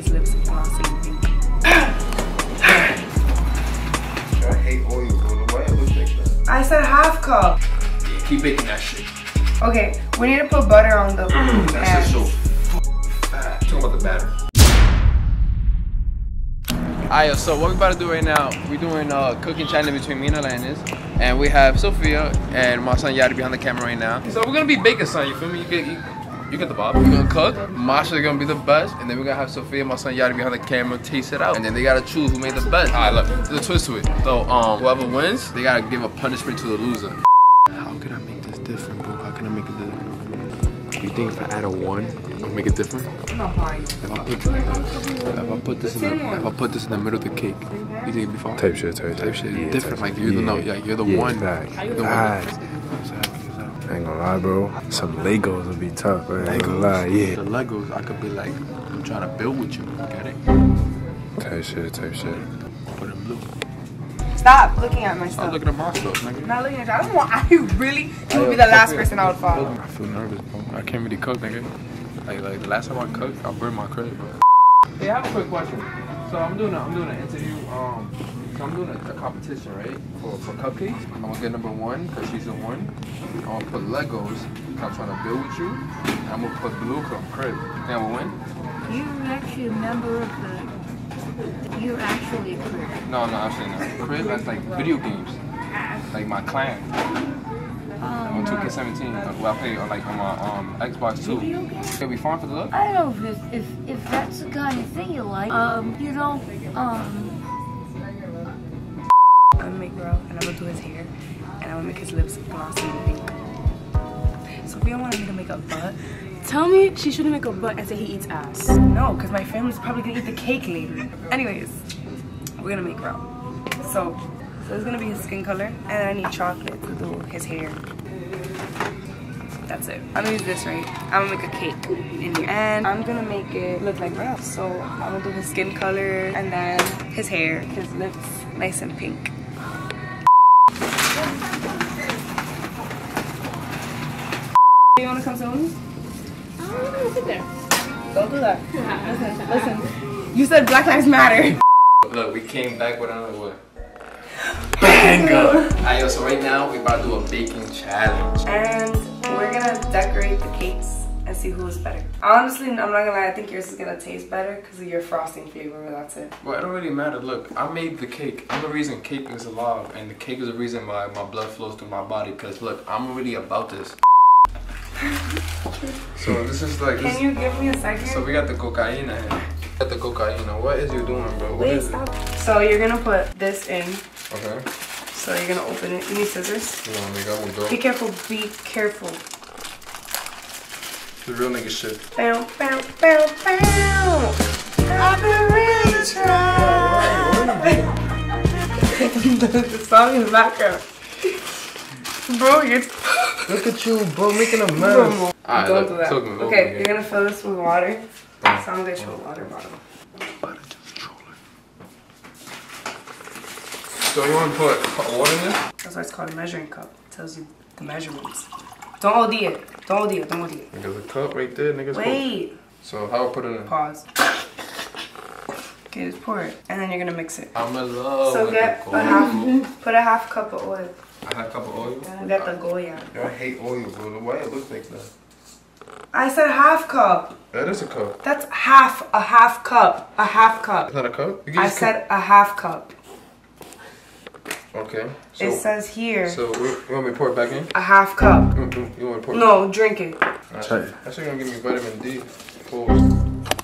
His lips glossy and pink. I hate oil, bro. Why it looks like that? I said half cup. Yeah, keep baking that shit. Okay, we need to put butter on the That shit's so ends. fat. Talk about the batter. Alright, so what we're about to do right now, we're doing a cooking challenge between me and Alaniis. And we have Sophia and my son Yadi behind the camera right now. So we're gonna be baking son, you feel me? You get you, you get the bob. We're gonna cook. Masha's gonna be the best, and then we're gonna have Sophia and my son Yadi behind the camera taste it out. And then they gotta choose who made the best. Alright, look, there's a twist to it. So um whoever wins, they gotta give a punishment to the loser. How can I make this different, bro? How can I make it different? You think if I add a one, I'll make it different? If I put if I put this in the if I put this in the middle of the cake, you think it'd be fine? Type shit, type, Type shit. Yeah, different. type Like you're the no, Yeah. you're the Yeah, one. fact. You're the Facts. one. I ain't gonna lie, bro. Some Legos would be tough. I ain't gonna lie, yeah. The Legos, I could be like, I'm trying to build with you. Get it? Type shit, type shit. Put it in blue. Stop looking at myself. I'm looking at my stuff, nigga. Not looking at you. I don't want. I really. You would be the last person I would follow. I feel nervous, bro. I can't really cook, nigga. Like, like the last time I cooked, I burned my credit, bro. Hey, I have a quick question. So I'm doing a, I'm doing an interview. Um, so I'm doing a, a competition, right? For for cupcakes. I'm gonna get number one because she's the one. I'm gonna put Legos. I'm trying to build with you. And I'm gonna put blue because crib. Think I'm win? You're actually a member of the. You're actually a crib. No, no, I'm saying that. Crib, that's like video games. Like my clan on 2K17. Like, well, I play on like on my um Xbox too. Video games? It'll be fun for the look. I don't know if, if if that's the kind of thing you like. Um, you know, um, Make bro, and I'm gonna do his hair, and I'm gonna make his lips glossy and pink. Sophia wanted me to make a butt. Tell me she shouldn't make a butt and say he eats ass. No, because my family's probably gonna eat the cake later. Anyways, we're gonna make bro. So, so it's gonna be his skin color, and I need chocolate to do his hair. That's it. I'm gonna use this right. I'm gonna make a cake in here, and I'm gonna make it look like bro. So I'm gonna do his skin color, and then his hair, his lips, nice and pink. You wanna come soon? I'm gonna sit there. Don't do that. Listen, listen. You said Black Lives Matter. Look, we came back with another what? Banger! Alright, yo, so right now we're about to do a baking challenge. And we're gonna decorate the cakes and see who is better. Honestly, I'm not gonna lie, I think yours is gonna taste better because of your frosting flavor, but that's it. Well, it don't really matter. Look, I made the cake. I'm the reason cake is alive, and the cake is the reason why my blood flows through my body. Cause look, I'm really about this. So this is like this. Can you give me a second? So we got the cocaine. Eh? Got the cocaine. What is you doing, bro? What Wait, is stop. So you're gonna put this in. Okay. So you're gonna open it. You need scissors. Know, nigga, I'm Be careful, be careful. The real nigga shit. Bow, bow, bow, bow. I've been really trying. the song in the background. Bro, you're. Look at you, bro, making a Bro, mess. Alright, Don't do that. Okay, okay. you're gonna fill this with water. So I'm gonna get you a water bottle. So you want to put water in this? That's why it's called a measuring cup. It tells you the measurements. Don't OD it. Don't OD it. Don't OD it. There's a cup right there, niggas. Wait. So how I put it in? Pause. Okay, just pour it, and then you're gonna mix it. I'm in love So with get the a half, put a half cup of oil. I had a cup of oil. Get the Goya. I hate oil, bro. Why it look like that? I said half cup. That is a cup. That's half, a half cup, a half cup. It's not a cup. I just said a half cup. Okay. So, It says here, so you you want me to pour it back in? a half cup. Mm, mm, You want to pour? No, drink it. That's Check. That's gonna give me vitamin D. Pause.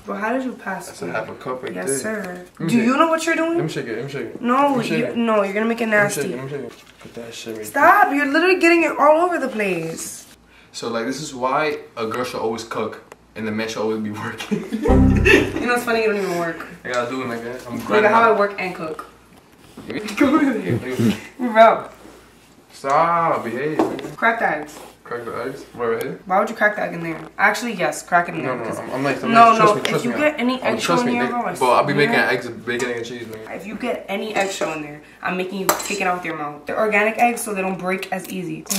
Bro, how did you pass That's a me? half a cup right Yes, there. sir. Do you know what you're Let me doing? shake it. Let me shake it. No, Let me shake you, it. no, you're gonna make it Let me shake it. nasty. Let me shake it. Put that shit right Stop! You're literally getting it all over the place. So like this is why a girl should always cook and the man should always be working. You know, it's funny you don't even work. I gotta do it like that. I'm Look grinding. at how I work and cook. Go over there. Bro, Stop. Behave. nigga. crack the eggs. Crack the eggs. Right here. Why would you crack the egg in there? Actually, yes, crack it in No, there. no, 'cause- I'm, like, I'm No, like, no, trust me, if trust you me. get any eggshell in me, there, nigga. bro, I Bro, I'll be making eggs, bacon, egg, and cheese, nigga. If you get any eggshell in there, I'm making you take it out with your mouth. They're organic eggs, so they don't break as easy.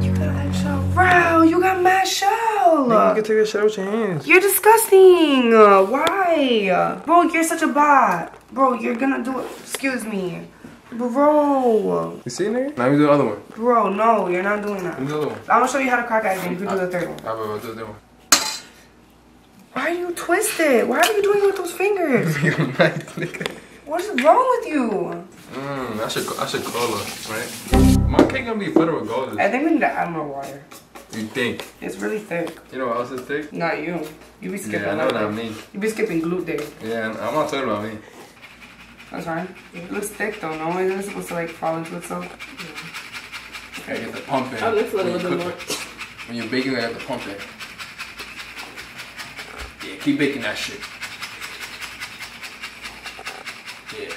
You got eggshell. Bro, you got mashed up. hell? You can take that shit out with your hands. You're disgusting. Why? Bro, you're such a bot. Bro, you're gonna do it. Excuse me. Bro. You see, nigga? Now we do the other one. Bro, no, you're not doing that. Do the other one. I'm gonna show you how to crack ice cream. You can do the third one. Ah, Alright, we'll do the other one. Why are you twisted? Why are you doing it with those fingers? You're nice, nigga. What is wrong with you? Mmm, I should, I should call her, right? My cake gonna be better gold. I think we need to add more water. You think? It's really thick. You know what else is thick? Not you. You be skipping. Yeah, I know like what I that. mean. You be skipping glute day. Yeah, I'm not talking about me. That's fine. It looks thick though, no? Isn't it supposed to like fall into itself? Gotta get the pump in. Oh, it looks a little you bit cook it. When you're baking, you have to pump it. Yeah, keep baking that shit. Yeah.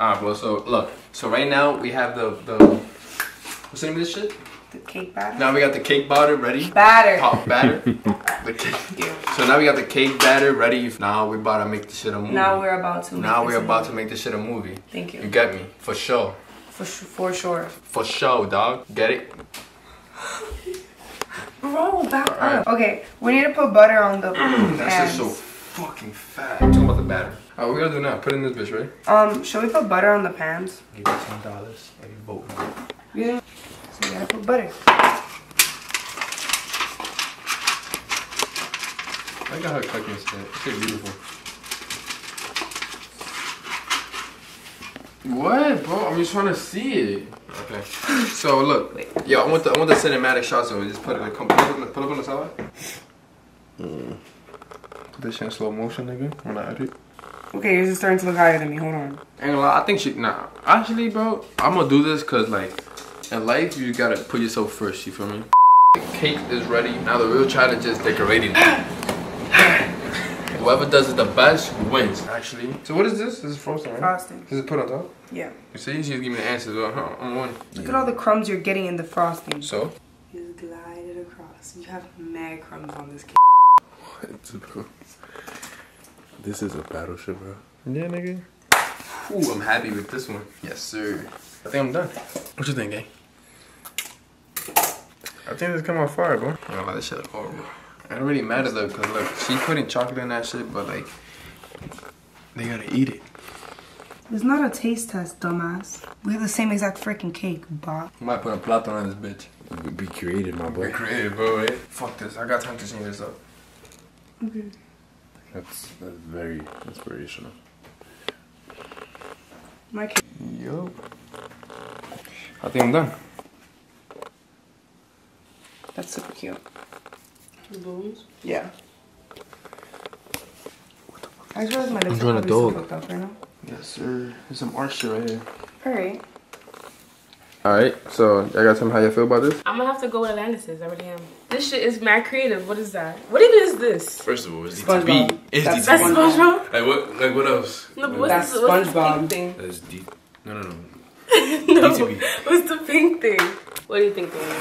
Alright, bro. So look. So right now we have the the. What's the name of this shit? The cake batter? Now we got the cake batter ready. Batter. Pop batter. the cake. So now we got the cake batter ready. Now we're about to make this shit a movie. Now we're about to. Now make we're this about to make this shit a movie. Thank You you. get me? For sure. For, for sure. For sure, dog. Get it? Bro, back Alright. up. Okay, we need to put butter on the That's just so fucking fat. Talking about the batter. Alright, what we gotta do now? Put in this bitch, right? Um, should we put butter on the pans? Give you ten dollars and you vote. Yeah. So we gotta put butter. I got her cooking shit. Shit beautiful. What, bro? I'm just trying to see it. Okay. So look, yo, I want the I want the cinematic shots So it. Just put it like, come put it up, on the- put it up on the side. Put this shit in slow motion, nigga. When I edit. Okay, yours is starting to look higher than me. Hold on. Ain't gonna lie, I think she nah. Actually, bro, I'm gonna do this cause like in life you gotta put yourself first. You feel me? The cake is ready. Now the real challenge is decorating. it. Whoever does it the best wins. Actually. So what is this? This is frosting, right? Frosting. Is it put on top? Yeah. You see, she's giving me the answers. Well, huh, I'm one. Look at all the crumbs you're getting in the frosting. So. Just glide it across. You have mad crumbs on this cake. What? This is a battleship, bro. Yeah, nigga. Ooh, I'm happy with this one. Yes, sir. I think I'm done. What you think, gang? I think this come out fire, bro. I don't know this shit look horrible. It don't really matter though, cause look, she putting chocolate in that shit, but like, they gotta eat it. It's not a taste test, dumbass. We have the same exact freaking cake, bot. I might put a plato on this bitch. Be creative, my boy. Be creative, bro. Right? Fuck this. I got time to change this up. Okay. That's that's very inspirational. My cake. Yo. I think I'm done. That's super cute. Balloons? Yeah. I just realized my lips are drawing a probably dog. fucked up right now. Yes, sir. There's some art shit right here. Alright. All right. So, y'all got some how you feel about this? I'm gonna have to go with Alaniis. I already am. This shit is mad creative. What is that? What even is this? First of all, it's SpongeBob. DTB. It's That's DTB. That's SpongeBob. SpongeBob. Like what? Like what else? No, but Like, what's That's this, what's this SpongeBob. pink thing? That's D. No, no, no. no. DTB. What's the pink thing? What do you think, Daniel?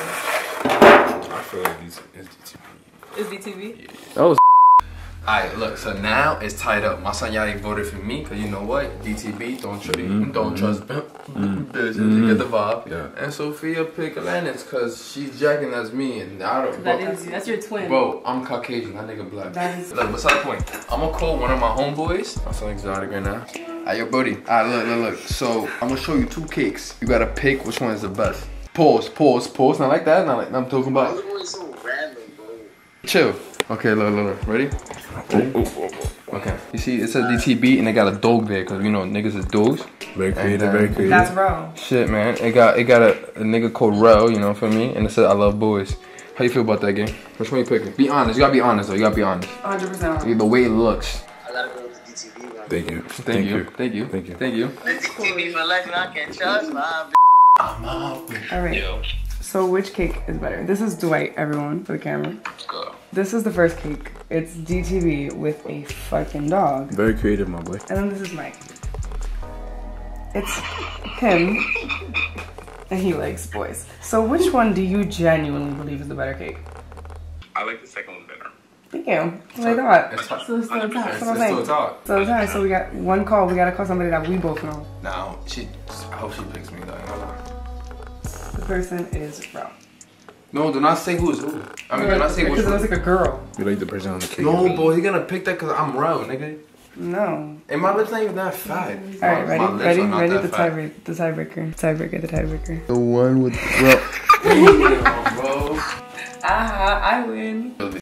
I feel like these is DTB. Is DTB? That was. Alright, look. So now it's tied up. My son Yadi voted for me because you know what? DTB. Don't trust. Mm-hmm. Don't trust. Mm-hmm. Bitches. You mm-hmm. get the vibe. Yeah. And Sophia pick Alaniis because she's jacking as me, and I don't. That bro, is that's your twin. Bro, I'm Caucasian. That nigga black. That is- Look, beside the point. I'm gonna call one of my homeboys. I'm so exotic right now. Alright, yo, buddy. Alright, look, look, look. So I'm gonna show you two cakes. You gotta pick which one is the best. Pause, pause, pause. Not like that. Not like I'm talking about. Chill. Okay, look, look, look. Ready? Okay. You see, it says DTB and they got a dog there because you know niggas is dogs. Very creative, uh, very creative. That's raw. Shit, man. It got it got a, a nigga called Rel, you know, for me, and it said I love boys. How you feel about that game? Which one you picking? Be honest. You gotta be honest though. You gotta be honest. 100%. The way it looks. I gotta go with the DTB one. Thank you. Thank, you. Thank you. Thank you. Thank you. The DTB for life and I can trust my I'm out. Alright. So which cake is better? This is Dwight, everyone, for the camera. Go. This is the first cake. It's DTB with a fucking dog. Very creative, my boy. And then this is Mike. It's him. And he likes boys. So which one do you genuinely believe is the better cake? I like the second one better. Thank you. That's what I thought. It's tough. So it's still a tie. That's what I'm saying. talk. So time, so we got one call. We gotta call somebody that we both know. Now she. I hope she picks me person is Ro. No, do not say who's who. I mean, do not say which Because it looks one. like a girl. You like the person on the cake? No, boy, he gonna pick that because I'm round, nigga. No. And my lips not even that fat. All right, My- ready, my lips ready, are not ready. that The fat. tiebreaker, the tiebreaker, tiebreaker, the tiebreaker. The one with bro. Ah, I win.